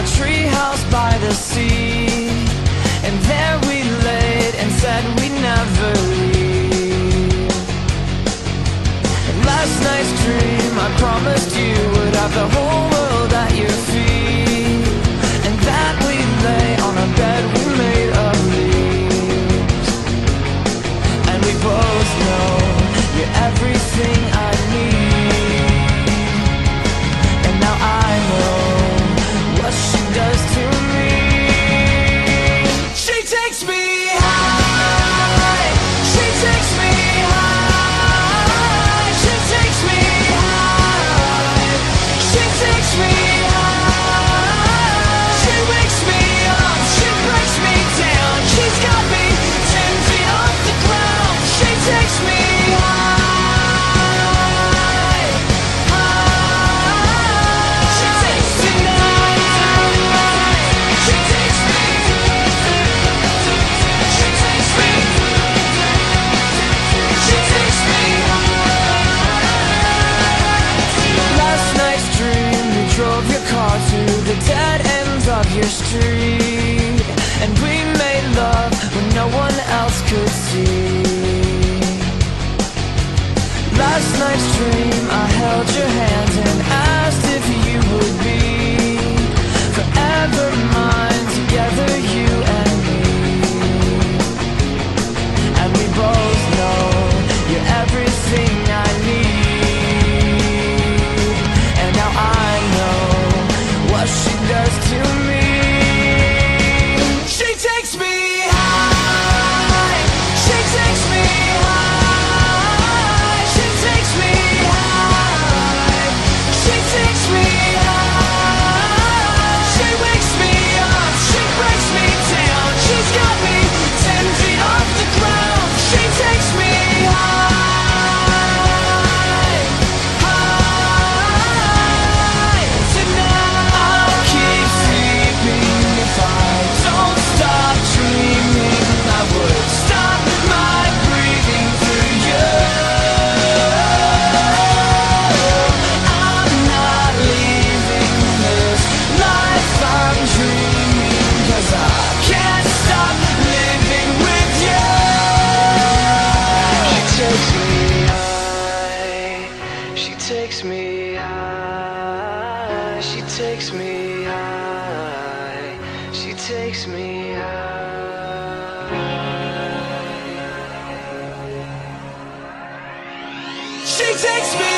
our treehouse by the sea. And there we laid and said we'd never leave. And last night's dream, I promised you would have the whole world at your feet. And that we lay on a bed we made of leaves. And we both know you're everything of your street, and we made love when no one else could see. Last night's dream, I held your hand and asked if you would be forever me high. She takes me high. She takes me high. She takes me